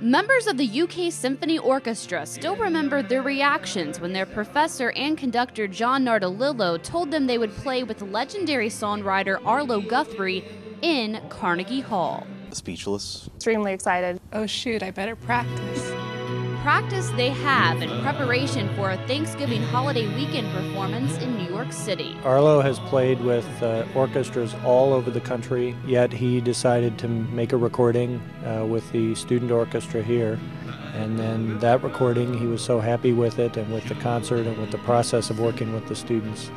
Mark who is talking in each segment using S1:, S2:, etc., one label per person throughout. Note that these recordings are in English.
S1: Members of the UK Symphony Orchestra still remember their reactions when their professor and conductor John Nardolillo told them they would play with legendary songwriter Arlo Guthrie in Carnegie Hall.
S2: Speechless.
S3: Extremely excited.
S4: Oh shoot, I better practice.
S1: Practice they have in preparation for a Thanksgiving holiday weekend performance in New York City.
S5: Arlo has played with uh, orchestras all over the country, yet he decided to make a recording uh, with the student orchestra here. And then that recording, he was so happy with it and with the concert and with the process of working with the students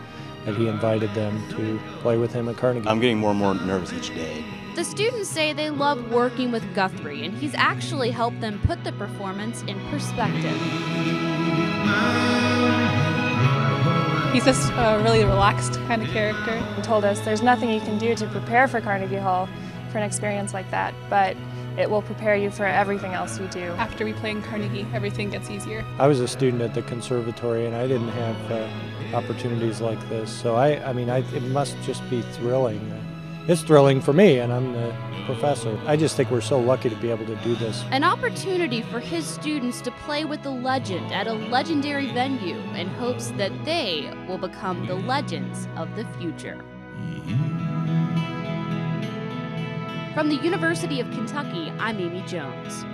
S5: that he invited them to play with him at Carnegie.
S2: I'm getting more and more nervous each day.
S1: The students say they love working with Guthrie, and he's actually helped them put the performance in perspective.
S4: He's just a really relaxed kind of character.
S3: He told us there's nothing you can do to prepare for Carnegie Hall for an experience like that, but it will prepare you for everything else you do.
S4: After we play in Carnegie, everything gets easier.
S5: I was a student at the conservatory and I didn't have uh, opportunities like this, so I, I mean, I, it must just be thrilling. It's thrilling for me, and I'm the professor. I just think we're so lucky to be able to do this.
S1: An opportunity for his students to play with the legend at a legendary venue in hopes that they will become the legends of the future. Mm-hmm. From the University of Kentucky, I'm Amy Jones.